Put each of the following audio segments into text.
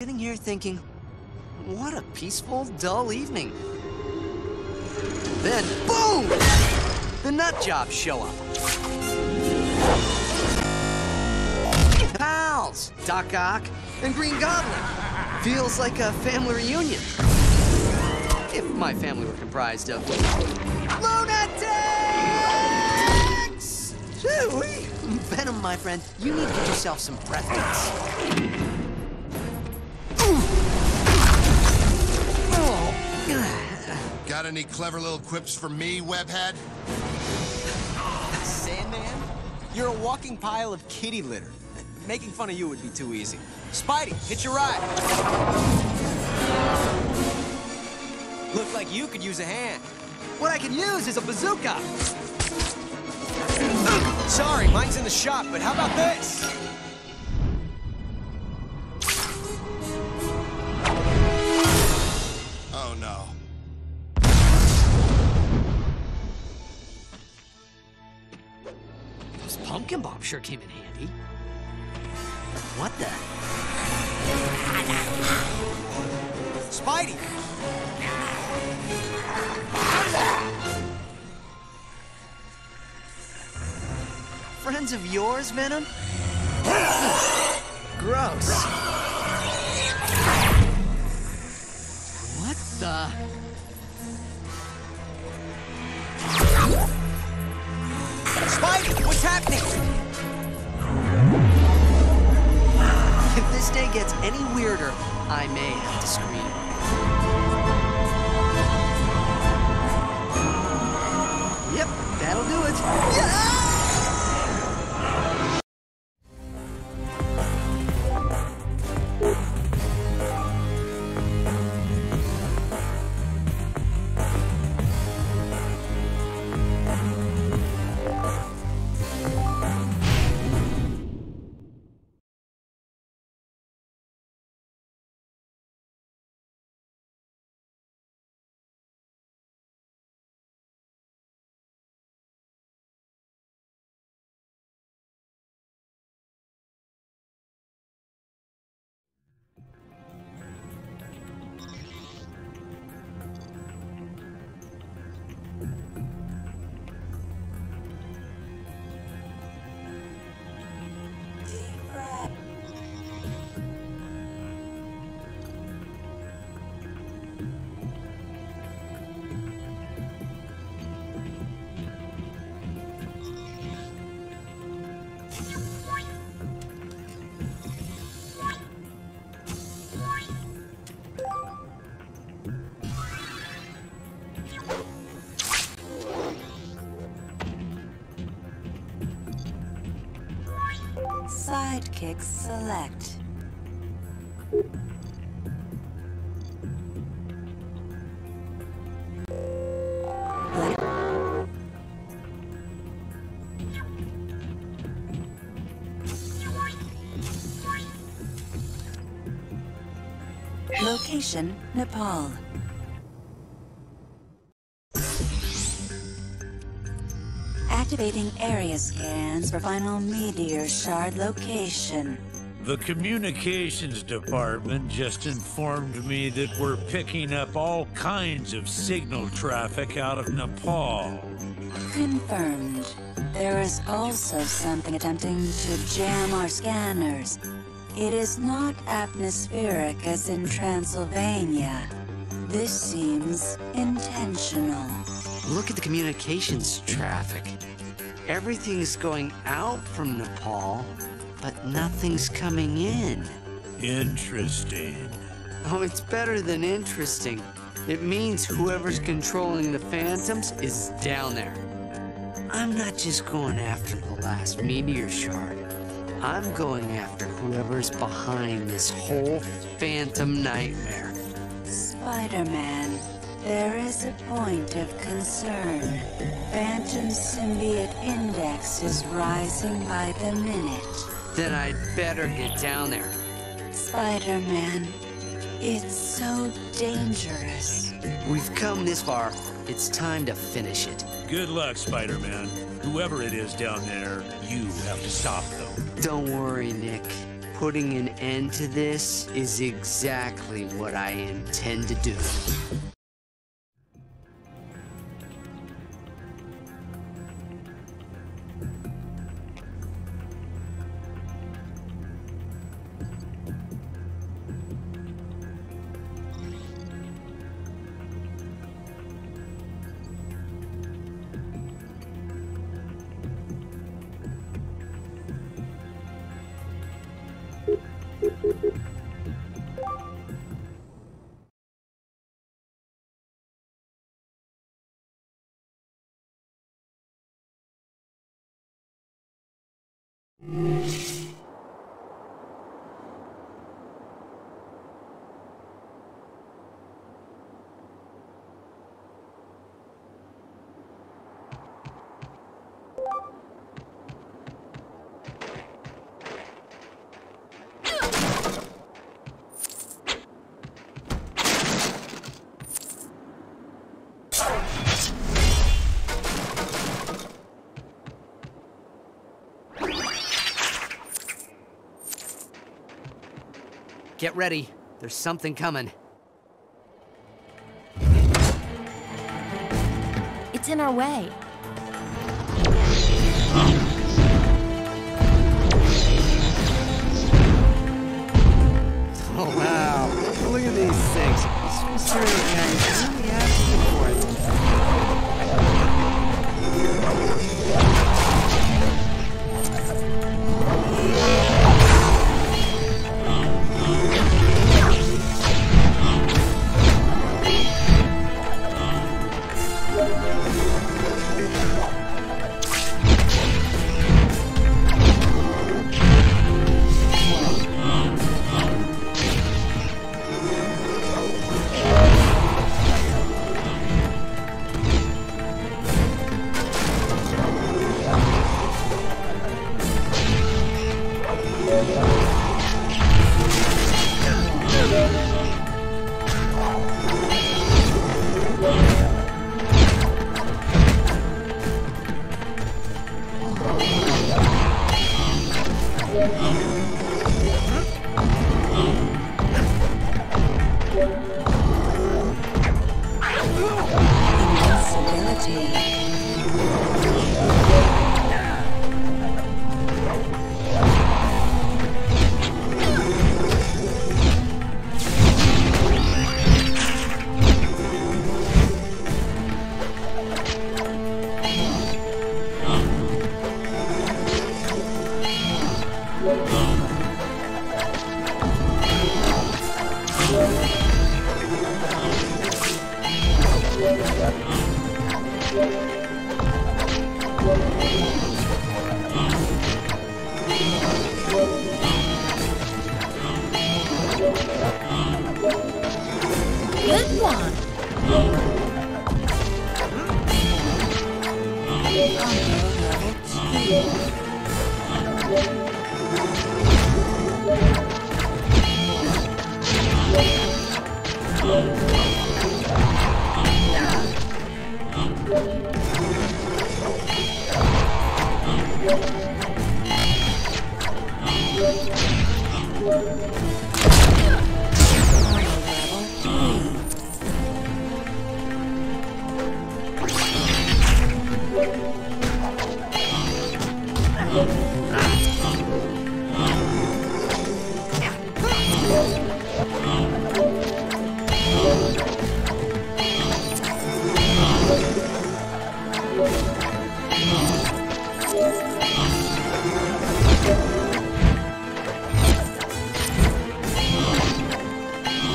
Sitting here thinking, what a peaceful, dull evening. Then, boom! The nut jobs show up. Pals! Doc Ock and Green Goblin. Feels like a family reunion. If my family were comprised of lunatics! Venom, my friend, you need to get yourself some breath mints. Got any clever little quips for me, webhead? Sandman? You're a walking pile of kitty litter. Making fun of you would be too easy. Spidey, hit your ride. Look like you could use a hand. What I can use is a bazooka! Sorry, mine's in the shop, but how about this? Sure came in handy. What the? Spidey! Friends of yours, Venom? Gross. What the? Spidey, what's happening? This day gets any weirder, I may have to scream. Yep, that'll do it. Yeah! Sidekicks select. Location, Nepal. Activating area scans for final meteor shard location. The communications department just informed me that we're picking up all kinds of signal traffic out of Nepal. Confirmed. There is also something attempting to jam our scanners. It is not atmospheric as in Transylvania. This seems intentional. Look at the communications traffic. Everything's going out from Nepal, but nothing's coming in. Interesting. Oh, it's better than interesting. It means whoever's controlling the Phantoms is down there. I'm not just going after the last meteor shard. I'm going after whoever's behind this whole Phantom nightmare. Spider-Man, there is a point of concern. Phantom Symbiote Index is rising by the minute. Then I'd better get down there. Spider-Man, it's so dangerous. We've come this far. It's time to finish it. Good luck, Spider-Man. Whoever it is down there, you have to stop them. Don't worry, Nick. putting an end to this is exactly what I intend to do. Get ready. There's something coming. It's in our way. Oh, wow. Look at these things. This material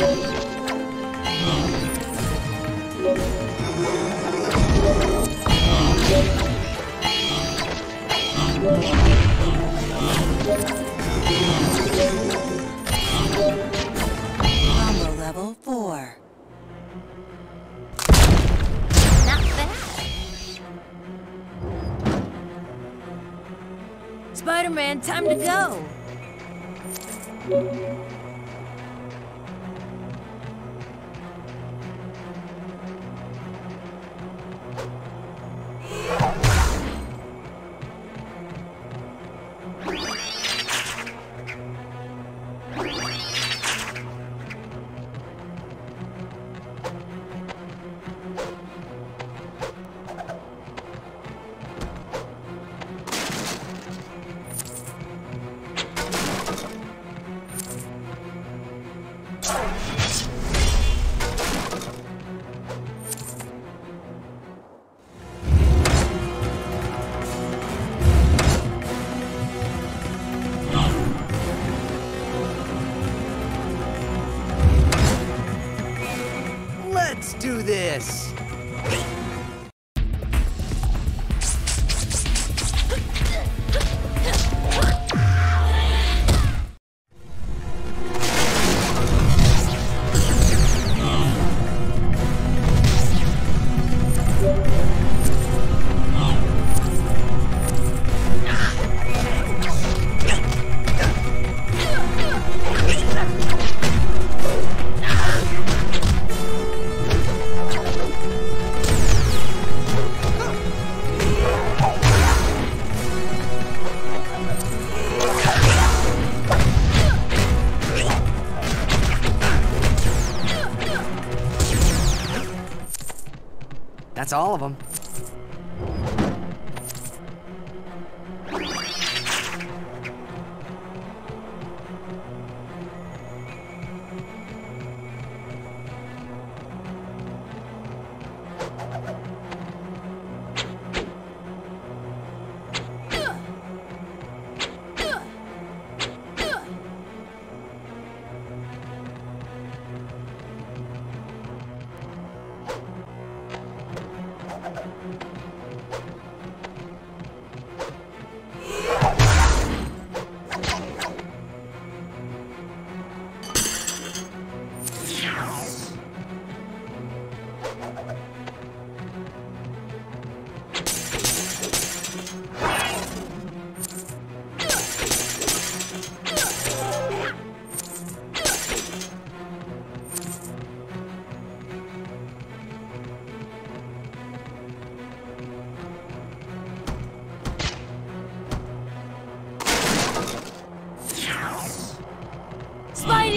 Música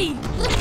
Spidey,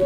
Hi,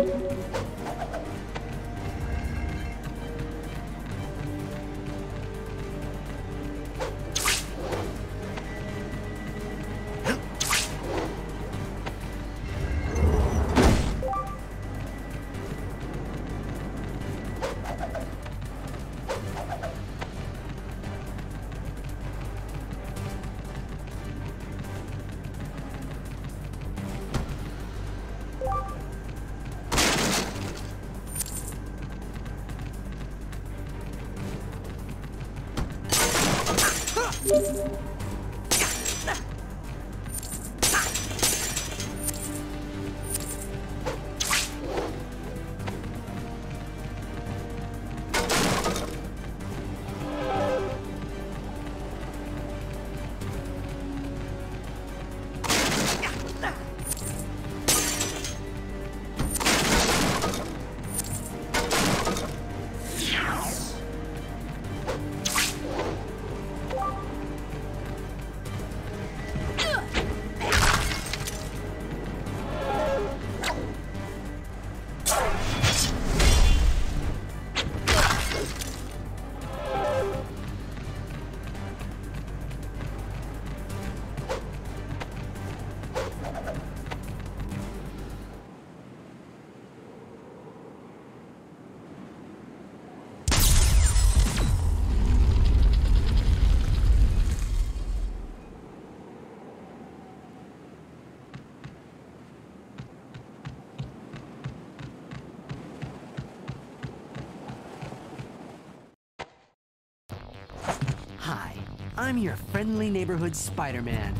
I'm your friendly neighborhood Spider-Man.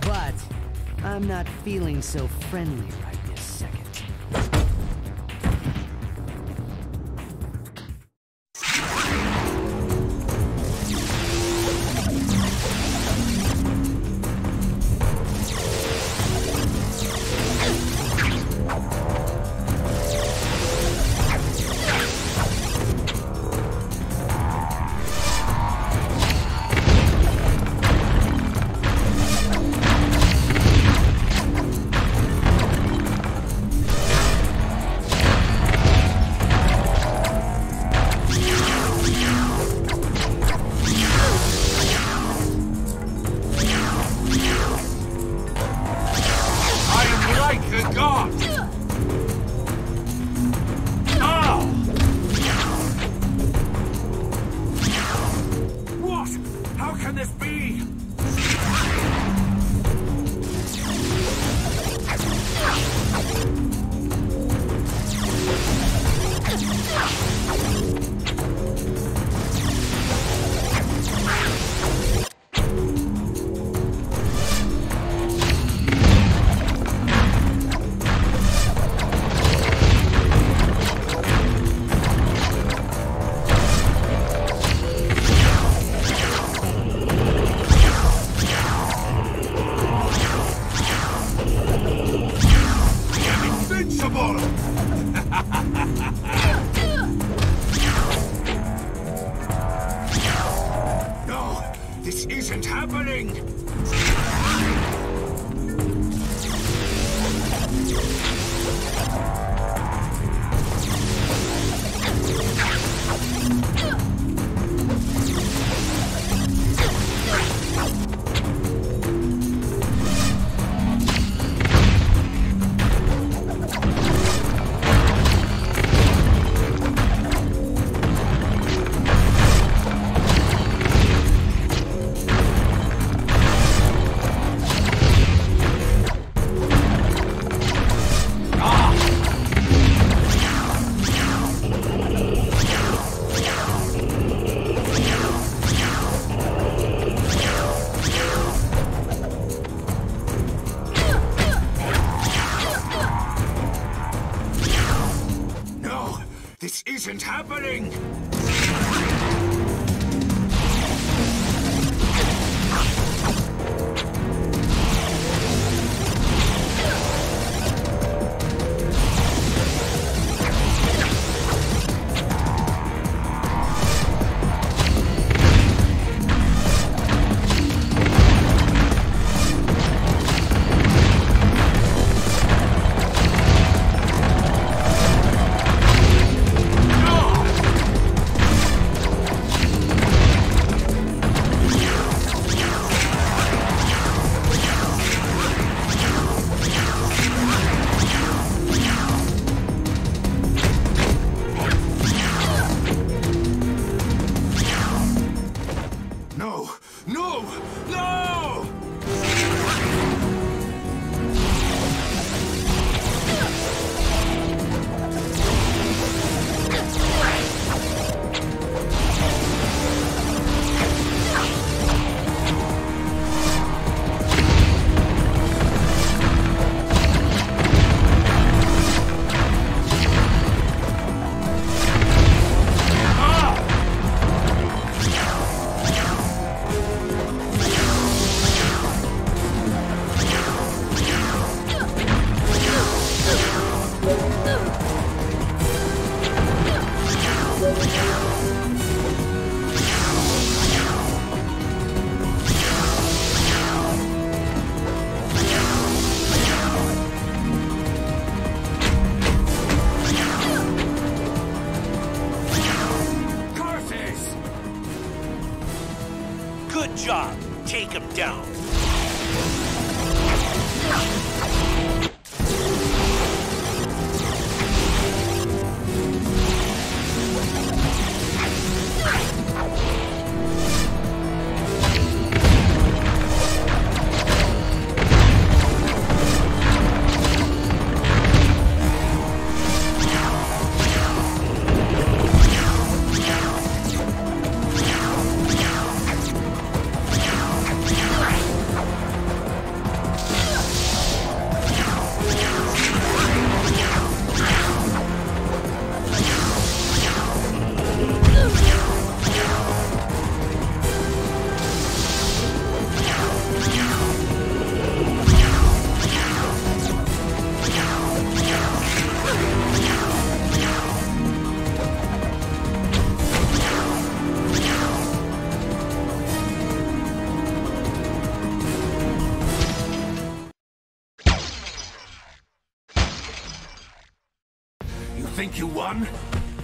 But I'm not feeling so friendly right No!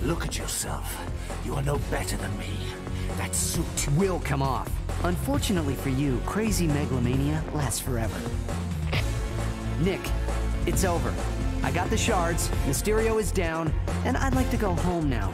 Look at yourself. You are no better than me. That suit. Will come off. Unfortunately for you, crazy megalomania lasts forever. Nick, it's over. I got the shards, Mysterio is down, and I'd like to go home now.